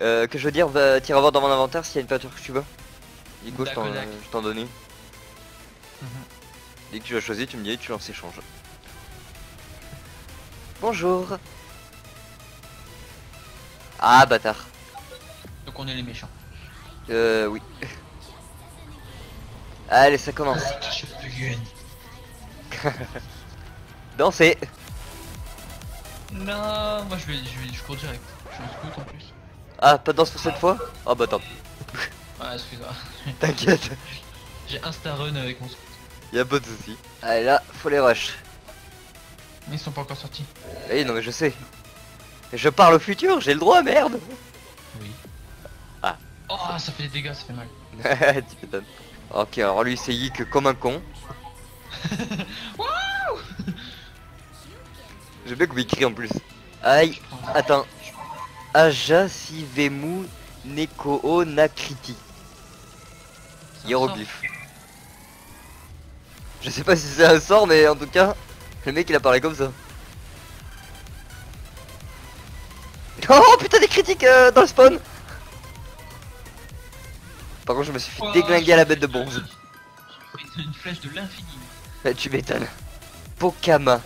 Euh, que je veux dire, va t'iras voir dans mon inventaire s'il y a une peinture que tu veux. Du coup, je t'en donne une. Mhm. Dès que tu as choisi, tu me dis et tu lances échange. Bonjour. Ah, bâtard. Donc on est les méchants. Euh, oui. Allez, ça commence. Gagner. Dansez. Non, moi je vais, je vais, je cours direct. Je suis en scout en plus. Ah, pas de danse pour cette fois Oh bah tant pis. Ah, excuse-moi. T'inquiète. J'ai insta run avec mon scout. Y'a pas de soucis. Allez là, faut les rush. Mais ils sont pas encore sortis. Oui, non mais je sais. Je parle au futur, j'ai le droit, merde Oui. Ah. Oh, ça fait des dégâts, ça fait mal. tu m'étonnes. Ok, alors lui c'est Yik comme un con. J'ai bien qu'on crie en plus. Aïe, attends. Aja Sivemu Nekoo Nakriti. Hiéroglyphe. Je sais pas si c'est un sort, mais en tout cas, le mec il a parlé comme ça. Oh putain des critiques euh, dans le spawn Par contre je me suis fait déglinguer à la bête de bronze. Une, une flèche de l'infini. Ah, tu m'étonnes. Pokama.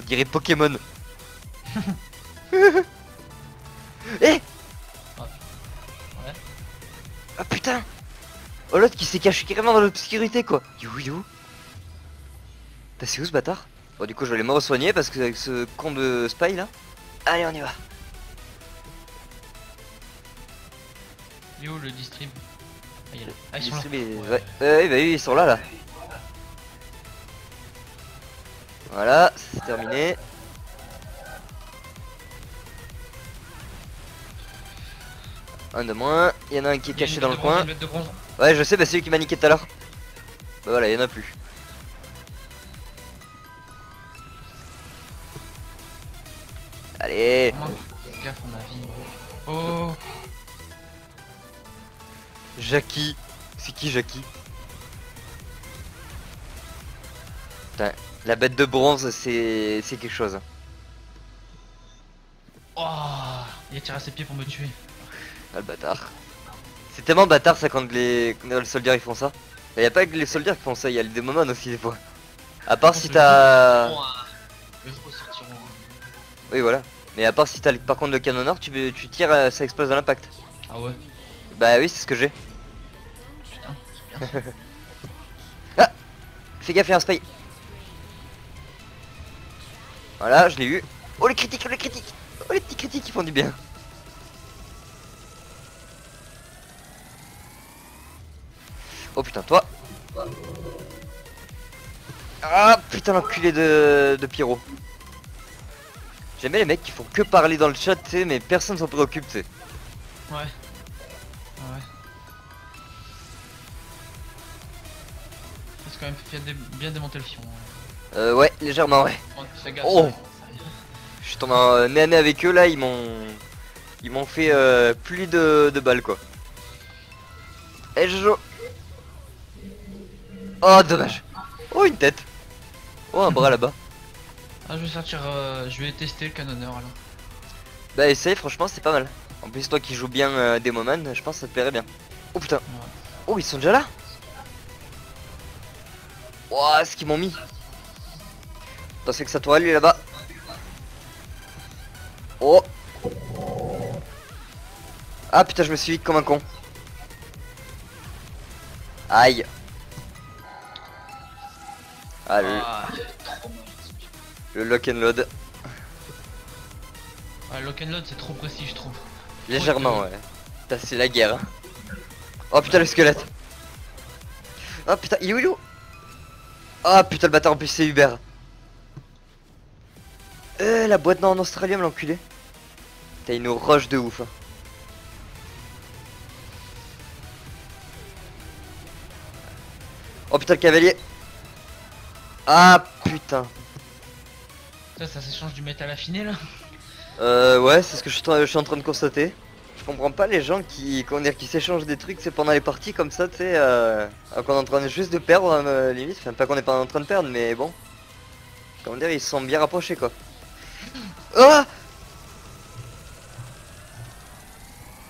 On dirait Pokémon. Eh Ouais. Ah putain Oh l'autre qui s'est caché carrément dans l'obscurité quoi You you T'as c'est où ce bâtard? Bon du coup je vais aller me soigner parce que avec ce con de spy là Allez on y va Il est où le distrib? Ah, il est là. Ah, ils sont là. Ouais. ouais. Euh, bah oui ils sont là là Voilà c'est terminé Un de moins, il y en a un qui est caché dans le coin. Ouais, je sais, bah c'est lui qui m'a niqué tout à l'heure. Bah voilà, il y en a plus. Allez, Vraiment, fais Gaffe, on a vie. Oh Jackie. C'est qui Jackie? Putain, la bête de bronze, c'est c'est quelque chose. Oh Il a tiré à ses pieds pour me tuer. Ah le bâtard. C'est tellement bâtard ça quand les, quand les soldats ils font ça. Il y a pas que les soldats qui font ça, il y a les démons aussi des fois. À part si t'as... Oui voilà. Mais à part si t'as par contre le canonneur, tu, tu tires, euh, ça explose à l'impact. Ah ouais Bah oui, c'est ce que j'ai. Putain, bien. Fais gaffe, il y a un spy. Voilà, je l'ai eu. Oh les critiques, oh les critiques Oh les petits critiques qui font du bien. Oh putain, toi Ah putain l'enculé de, de Pyro. J'aime bien les mecs qui font que parler dans le chat, tu sais, mais personne s'en préoccupe, tu sais. Ouais. Ouais. C'est quand même fait dé- bien démonter le fion. hein. Euh, ouais, légèrement, ouais. Oh. Je suis tombé en nez à nez avec eux là, ils m'ont. Ils m'ont fait euh, plus de, de balles quoi. Eh Jojo Oh dommage Oh une tête Oh un bras là-bas Ah, je vais sortir. euh, je vais tester le canonneur alors. Bah essaye franchement c'est pas mal. En plus toi qui joues bien euh, des moments, je pense que ça te plairait bien. Oh putain Ouais. Oh ils sont déjà là Ouah ce qu'ils m'ont mis Attends c'est que ça toile lui là-bas Oh Ah putain je me suis vite comme un con Aïe Ah le, Ah, le lock and load. Ouais, lock and load c'est trop précis, je trouve. Légèrement ouais Putain c'est la guerre hein. Oh putain le squelette. Oh putain il est où il est où? Ah putain le bâtard en plus c'est Hubert. Euh la boîte non en australien l'enculé T'as une roche de ouf hein. Oh putain le cavalier Ah putain Ça, ça s'échange du métal affiné là Euh ouais c'est ce que je suis, en- je suis en train de constater Je comprends pas les gens qui comment dire qui s'échangent des trucs c'est pendant les parties comme ça tu sais euh, alors qu'on est en train juste de perdre euh, limite enfin pas qu'on est pas en train de perdre mais bon comment dire ils se sont bien rapprochés quoi Ah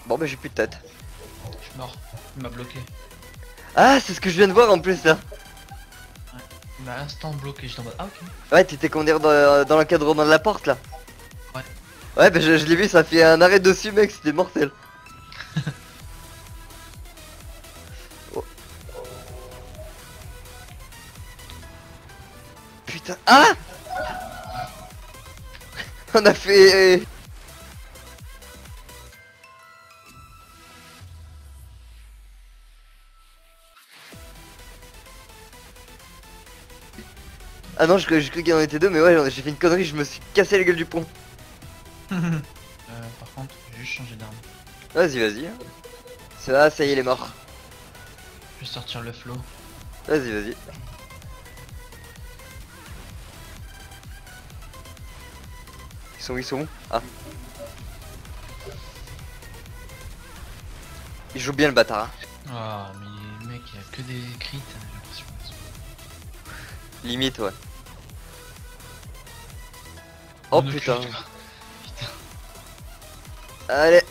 Bon bah j'ai plus de tête. Je suis mort. Il m'a bloqué. Ah, c'est ce que je viens de voir en plus là. M'a instant bloqué. J'étais en mode. Ah, ok. Ouais, t'étais comment dire dans, dans l'encadrement de la porte là. Ouais. Ouais, bah je, je l'ai vu, ça fait un arrêt dessus, mec, c'était mortel. Oh. Putain, ah On a fait... Ah non, je, je qu'il y en était deux, mais ouais, j'ai fait une connerie, je me suis cassé la gueule du pont. Euh, par contre, j'ai juste changé d'arme. Vas-y, vas-y. Ça, ça y est, il est mort. Je vais sortir le flow. Vas-y, vas-y. Ils sont où Ils sont où? Ah. Il joue bien le bâtard. hein. Ah, mais mec, il y a que des crits, hein, j'ai l'impression. Limite, ouais. Oh putain. Allez.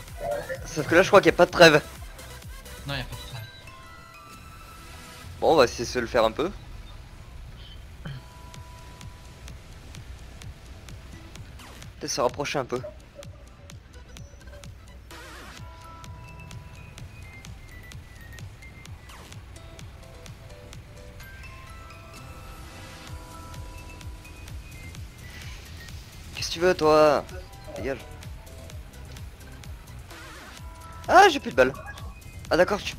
Sauf que là, je crois qu'il n'y a pas de trêve. Non, y'a pas de trêve. Bon, on va essayer de se le faire un peu. Peut-être se rapprocher un peu. Veux toi Dégage. Ah j'ai plus de balles. Ah d'accord tu,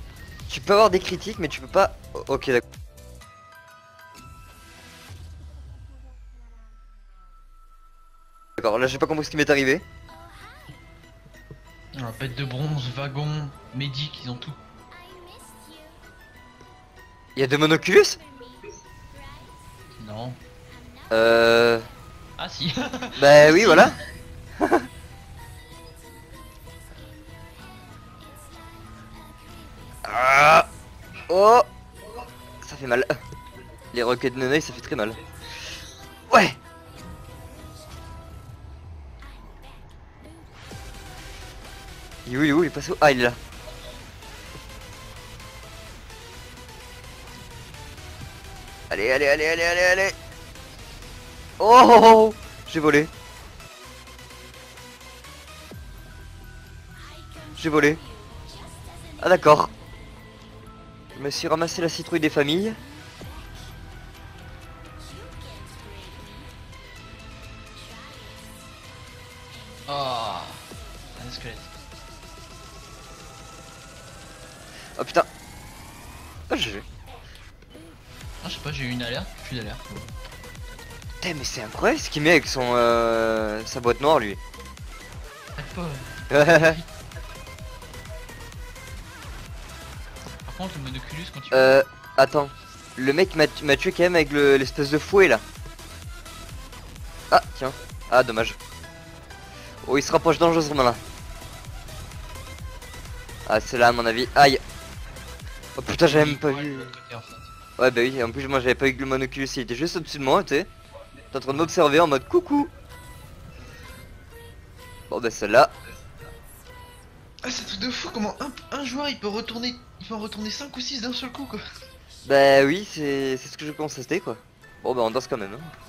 tu peux avoir des critiques mais tu peux pas... Ok d'accord. D'accord là j'ai pas compris ce qui m'est arrivé. Ah, bête de bronze, wagon, médic, ils ont tout. Il y a deux monoculus? Non. Euh... Ah si Bah oui voilà. ah Oh Ça fait mal. Les roquettes de ça fait très mal. Ouais Il est où, il est où, il est passé où? Ah il est là. Allez, allez, allez, allez, allez, allez Oh, oh, oh J'ai volé. J'ai volé. Ah d'accord. Je me suis ramassé la citrouille des familles. C'est incroyable ce qu'il met avec son euh, sa boîte noire lui. Par contre, le monoculus, quand tu. euh attends. Le mec m'a tué quand même avec le- l'espèce de fouet là. Ah tiens. Ah dommage. Oh il se rapproche dangereusement là. Ah c'est là à mon avis. Aïe. Oh putain j'avais même pas vu. Ouais bah oui, en plus moi j'avais pas vu que le monoculus il était juste au-dessus de moi, tu sais. T'es en train de m'observer en mode coucou. Bon bah celle-là. Ah, c'est truc de fou comment un, un joueur il peut retourner. Il peut en retourner 5 ou 6 d'un seul coup quoi. Bah oui, c'est c'est ce que je constatais quoi. Bon bah on danse quand même. Hein.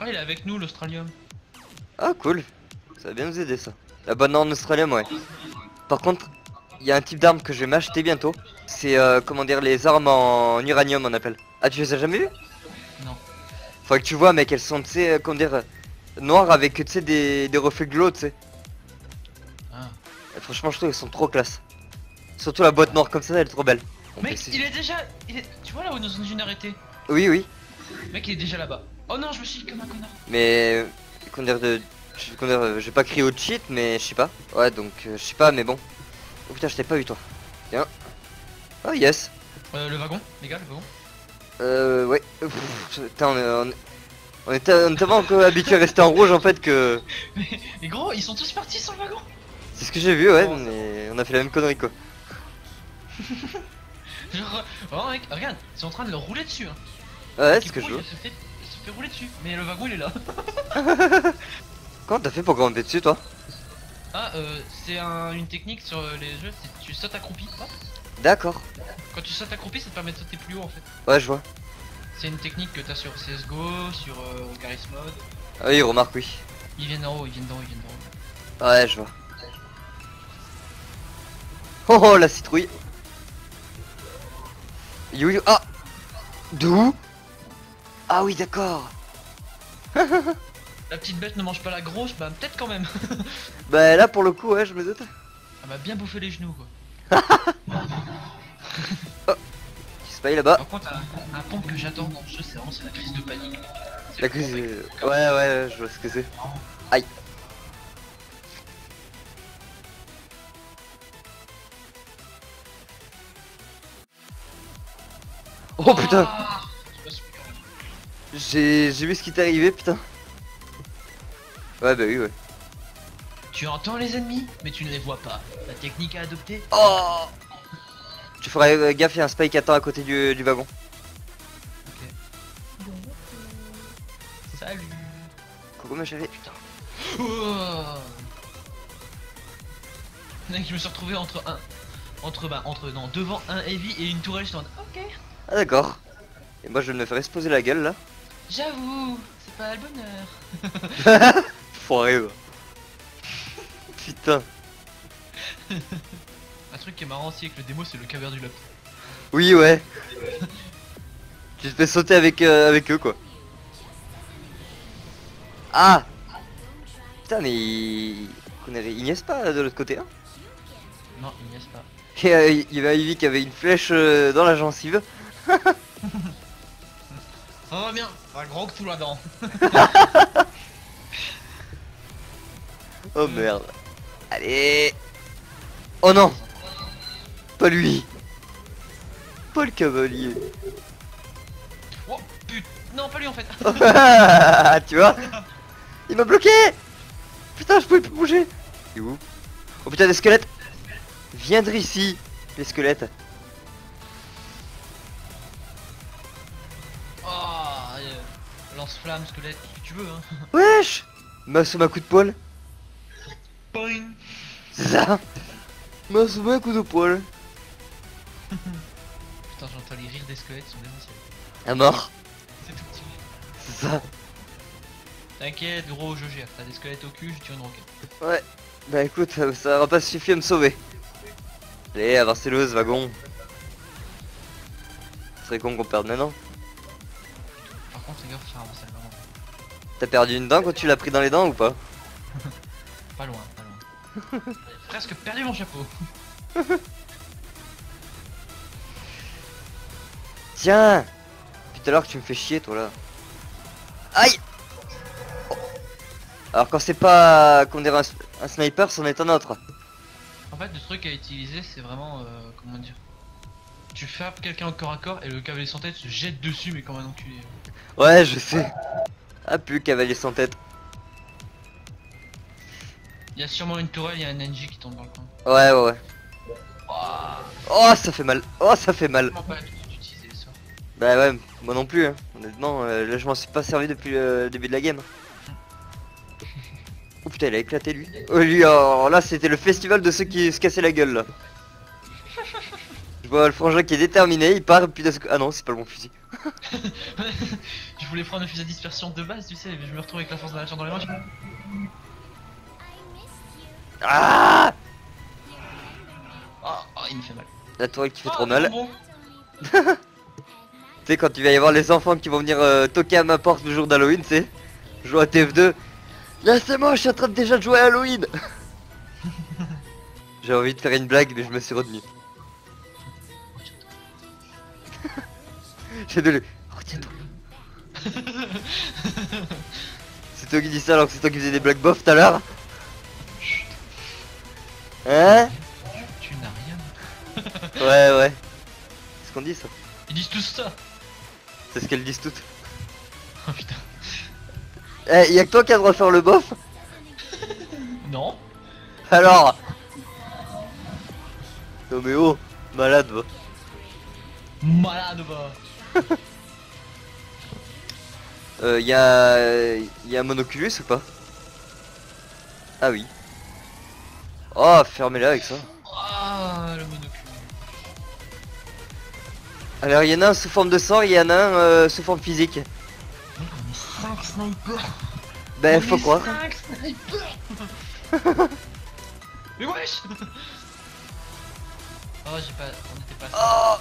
Ah, il est avec nous l'Australium. Ah cool. Ça va bien nous aider ça. La bonne en Australien ouais. Par contre, il y a un type d'arme que je vais m'acheter bientôt. C'est euh, comment dire les armes en uranium on appelle. Ah tu les as jamais vues? Non. Faudrait que tu vois mec, elles sont tu sais euh, comment dire euh, noires avec tu sais des, des reflets de glow tu sais. Ah. Franchement je trouve qu'elles sont trop classe. Surtout la boîte noire comme ça, elle est trop belle. Mec, il est déjà. il est- Tu vois là où nos engines arrêtés Oui oui. Mec, il est déjà là-bas. Oh non, je me suis dit comme un connard. Mais dire de. je- euh, J'ai pas crié au cheat mais je sais pas. Ouais donc euh, je sais pas mais bon. Oh putain je t'ai pas vu toi. Tiens. Oh yes. Euh, le wagon, les gars, le wagon. Euh ouais. Putain on est, on est- tellement habitué à rester en rouge en fait que. Mais, mais gros, ils sont tous partis sur le wagon. C'est ce que j'ai vu, ouais, Oh. mais on a fait la même connerie quoi. Genre, oh mec, regarde, ils sont en train de le rouler dessus. Hein. Ouais, c'est ce que je veux. Fait, rouler dessus, mais le wagon il est là. Comment t'as fait pour grimper dessus toi? Ah, euh, c'est un- une technique sur euh, les jeux, c'est tu sautes accroupi. D'accord. Quand tu sautes accroupi, ça te permet de sauter plus haut en fait. Ouais, je vois. C'est une technique que t'as sur CSGO, sur euh, Garry's Mod. Ah oui, remarque, oui. Ils viennent d'en haut, ils viennent d'en haut, ils viennent d'en haut. Ouais, je vois. Oh, oh la citrouille. You, you- Ah De où? Ah oui, d'accord. La petite bête ne mange pas la grosse, bah peut-être quand même. Bah là, pour le coup, ouais, je me doute. Elle m'a bien bouffé les genoux quoi. Se paye là-bas Par contre, un, un pompe que j'adore dans le jeu, c'est vraiment c'est la crise de panique. La crise. euh, Ouais, ouais, je vois ce que c'est. Aïe. Oh putain J'ai vu ce qui t'est arrivé, putain. Ouais, bah oui, ouais. Tu entends les ennemis, mais tu ne les vois pas. La technique à adopter? Oh Tu ferais euh, gaffe, il y a un spike attend à côté du, du wagon. Ok. Salut Coucou ma chérie. Putain. Oh. Mec, je me suis retrouvé entre un. Entre bah entre non devant un heavy et une tourelle, mode, ok. Ah d'accord. Et moi je me faire exploser la gueule là. J'avoue, c'est pas le bonheur. Foiré. Putain. Un truc qui est marrant aussi avec le démo, c'est le caverne du lapin. Oui ouais. Tu te fais sauter avec, euh, avec eux quoi. Ah Putain mais il... Ignace pas de l'autre côté hein? Non, il n'y a pas. Et euh, il y avait Ivy qui avait une flèche euh, dans la gencive. Ça va bien, un gros coup là-dedans. Oh merde. Allez. Oh non. Pas lui. Pas le cavalier. Oh putain, non pas lui en fait. Tu vois? Il m'a bloqué. Putain je pouvais plus bouger. Il est où? Oh putain des squelettes. Viens ici Les squelettes lance-flamme, squelette, tout ce que tu veux hein. Wesh Masse ma coup de poil Boing. C'est ça Masse ma coup de poil Putain, j'entends les rires des squelettes, ils sont démentiels. À mort C'est tout petit. C'est ça T'inquiète, gros, je gère. T'as des squelettes au cul, je tire une roquette. Ouais Bah écoute ça aura pas suffi à me sauver Allez avancez-le ce wagon serait con qu'on perde maintenant T'as perdu une dent quand tu l'as pris dans les dents ou pas Pas loin, pas loin. Presque perdu mon chapeau. Tiens Depuis tout à l'heure que tu me fais chier toi là. Aïe Oh. Alors quand c'est pas qu'on un, s- un sniper, c'en est un autre. En fait, le truc à utiliser, c'est vraiment. euh, comment dire Tu frappes quelqu'un au corps à corps et le cavalier sans tête se jette dessus, mais comme un enculé. Ouais je sais. Ah pu cavalier sans tête. Il y a sûrement une tourelle, il y a un NG qui tombe dans le coin. Ouais ouais ouais. Oh ça fait mal. Oh ça fait mal. vraiment pas l'habitude d'utiliser ça. Bah ouais, moi non plus. Hein. Honnêtement, euh, là je m'en suis pas servi depuis le début de la game. Oh putain, il a éclaté lui. Oh lui, alors là c'était le festival de ceux qui se cassaient la gueule là. Je vois le frangin qui est déterminé, il part et puis Ah non, c'est pas le bon fusil. je voulais prendre un fusil à dispersion de base, tu sais, mais je me retrouve avec la force de la nature dans les mains. Ah Ah, ah, il me fait mal. La tourelle qui fait Ah, trop mal. Tu sais, quand il va y avoir les enfants qui vont venir euh, toquer à ma porte le jour d'Halloween, tu sais, je joue à TF2. Là c'est moi, je suis en train de déjà de jouer à Halloween J'ai envie de faire une blague, mais je me suis retenu. J'ai de. Retiens-toi. c'est toi qui dis ça alors que c'est toi qui faisais des blagues bof tout à l'heure Hein Tu n'as rien. Ouais, ouais. C'est ce qu'on dit ça. Ils disent tous ça. C'est ce qu'elles disent toutes. Oh putain. Eh, y'a que toi qui a le droit de faire le bof Non. Alors Non mais oh, malade va. Malade va Euh, y a... y a un monoculus ou pas? Ah oui. Oh, fermez-la avec ça. Ah, le monocule. Alors il y en a un sous forme de sang, il y en a un euh, sous forme physique. Mec, on est 5 snipers Ben faut croire. cinq snipers Mais wesh Oh, j'ai pas... On était pas... Oh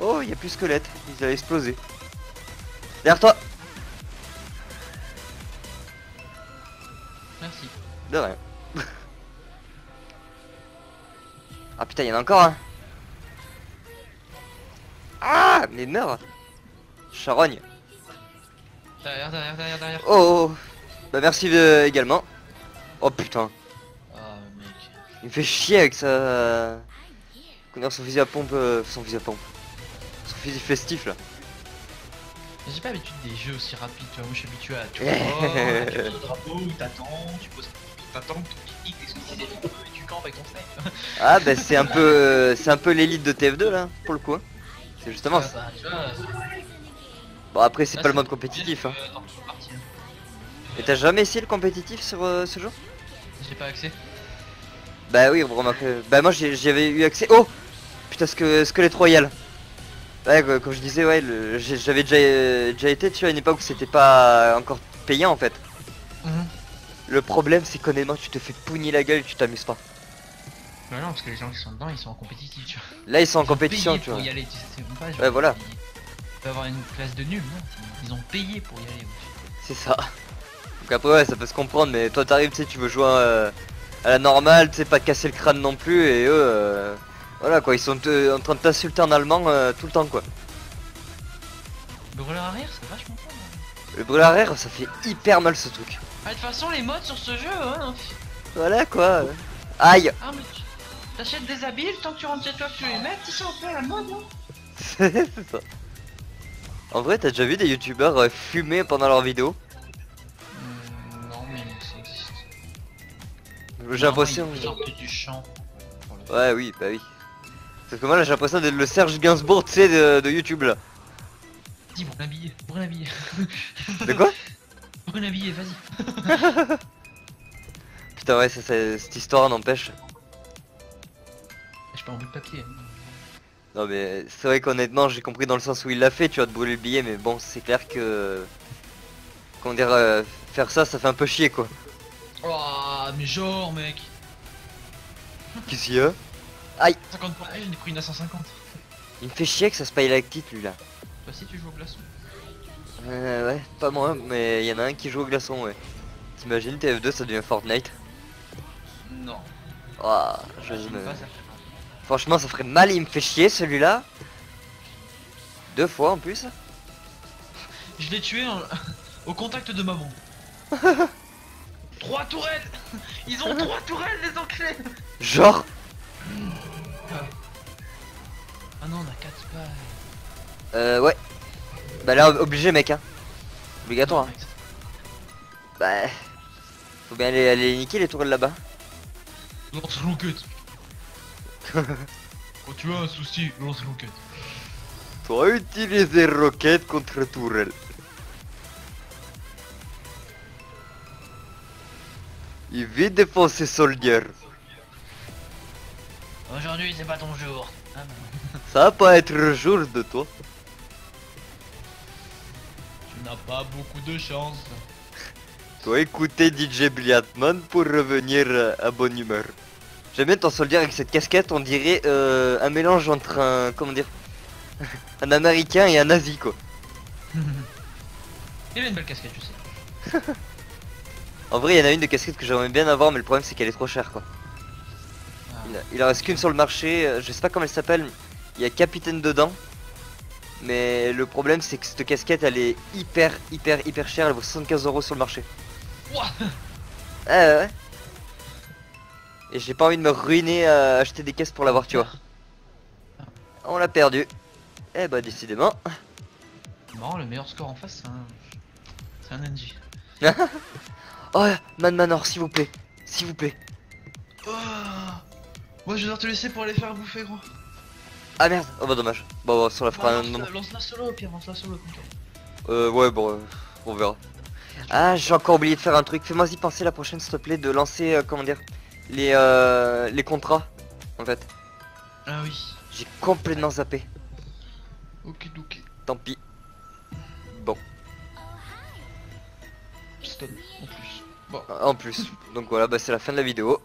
Oh, il y a plus squelette, ils allaient exploser. Derrière toi Merci. De rien. ah putain, il y en a encore un. Ah, mais meurs Charogne. Derrière, derrière, derrière, derrière. Oh, oh. Bah merci euh, également. Oh putain, Ah, mec. il me fait chier avec sa... Connaître son fusil à pompe, euh, son fusil à pompe. Festif là. J'ai pas l'habitude des jeux aussi rapides, tu vois, moi je suis habitué à tu vois, tu poses le drapeau, il t'attend, tu poses t'attends, des et tu campes avec ton snipe. Ah bah c'est un peu euh, c'est un peu l'élite de TF2 là pour le coup. hein. C'est justement Ah, ça. bah, tu vois, Bon après c'est là, pas le mode compétitif hein. euh. Et t'as jamais essayé le compétitif sur euh, ce jeu? J'ai pas accès. Bah oui remarque. Bah moi j'ai- j'y avais eu accès. Oh Putain ce que squelette royal. Ouais comme je disais ouais le- j'avais déjà, euh, déjà été tu vois à une époque où c'était pas encore payant en fait. Mhm. Le problème c'est qu'honnêtement tu te fais pougner la gueule et tu t'amuses pas. Bah non, parce que les gens qui sont dedans, ils sont en compétitif, tu vois. Là ils sont en Ils compétition tu vois. y aller, tu sais, c'est même pas genre, Ouais, voilà. Ils ils peuvent avoir une classe de non c'est- Ils ont payé pour y aller. C'est ça. Donc après ouais ça peut se comprendre mais toi t'arrives tu sais tu veux jouer euh, à la normale, tu sais pas te casser le crâne non plus et eux euh, voilà quoi ils sont en train de t'insulter en allemand euh, tout le temps quoi. Le brûleur arrière, c'est vachement fun. hein. Le brûleur air ça fait hyper mal ce truc. Ah, de toute façon, les modes sur ce jeu, hein. Voilà quoi. Aïe Ah, mais tu t'achètes des habits, le temps que tu rentres chez toi, que tu les mets, tu sais, on fait la mode, hein. C'est ça. En vrai t'as déjà vu des youtubeurs euh, fumer pendant leurs vidéos? Hmm, non, mais ça existe. J'ai l'impression. Ouais oui bah oui. Parce que moi là j'ai l'impression d'être le Serge Gainsbourg tu sais de, de YouTube là. Dis, brûle un billet, brûle un billet. De quoi brûle un billet, vas-y. Putain ouais ça, cette histoire n'empêche. J'ai pas envie de papier. hein. Non mais c'est vrai qu'honnêtement j'ai compris dans le sens où il l'a fait tu vois de brûler le billet mais bon c'est clair que comment dire euh, faire ça ça fait un peu chier quoi. Oh, mais genre, mec. Qu'est-ce qu'il y a? 50 pour elle, j'ai pris une à 150. Il me fait chier que ça se paye lactite lui là. Toi aussi, tu joues au glaçon. Euh, ouais pas moi mais il y en a un qui joue au glaçon ouais. T'imagines TF2 ça devient Fortnite. Non. Ah je me... pas ça. Franchement ça ferait mal il me fait chier celui-là. Deux fois en plus. Je l'ai tué en- au contact de ma bombe. trois tourelles Ils ont trois tourelles, les enculés Genre Ah non, on a 4 balles. Euh ouais. Bah là obligé mec hein. Obligatoire. hein. Bah... Faut bien aller, aller niquer les tourelles là-bas. Lance roquette. Quand tu as un souci, lance roquette. Toi utiliser roquette contre tourelle. Il vit défoncer soldier. Aujourd'hui, c'est pas ton jour. Ah non. Ça va pas être le jour de toi. Tu n'as pas beaucoup de chance. Toi écouter DJ Bliatman pour revenir euh, à bonne humeur. J'aime bien ton soldier avec cette casquette, on dirait euh, un mélange entre un... comment dire Un américain et un nazi quoi. Il avait une belle casquette, je sais. En vrai il y en a une de casquette que j'aimerais bien avoir mais le problème c'est qu'elle est trop chère quoi. Ah. Il, il en reste qu'une sur le marché, euh, je sais pas comment elle s'appelle, il y a capitaine dedans. Mais le problème c'est que cette casquette elle est hyper hyper hyper chère, elle vaut 75 euros sur le marché. Ouah Ouais. Et j'ai pas envie de me ruiner à acheter des caisses pour l'avoir tu vois. On l'a perdu. Eh bah décidément. Marrant, le meilleur score en face, c'est un... C'est un NG. Oh Man Manor s'il vous plaît. S'il vous plaît. Oh Moi je vais devoir te laisser pour aller faire bouffer gros. Ah merde, oh bah dommage. Bon, bon ça la fera un Lance- moment. Lance la solo au pire, lance la solo comme ça. Euh, ouais, bon, euh, on verra. Ah, j'ai encore oublié de faire un truc. Fais-moi y penser la prochaine, s'il te plaît, de lancer, euh, comment dire, les, euh, les contrats, en fait. Ah oui. J'ai complètement zappé. Ok ok. Tant pis. Bon, Stun en plus. Bon. en plus. Donc voilà, bah c'est la fin de la vidéo.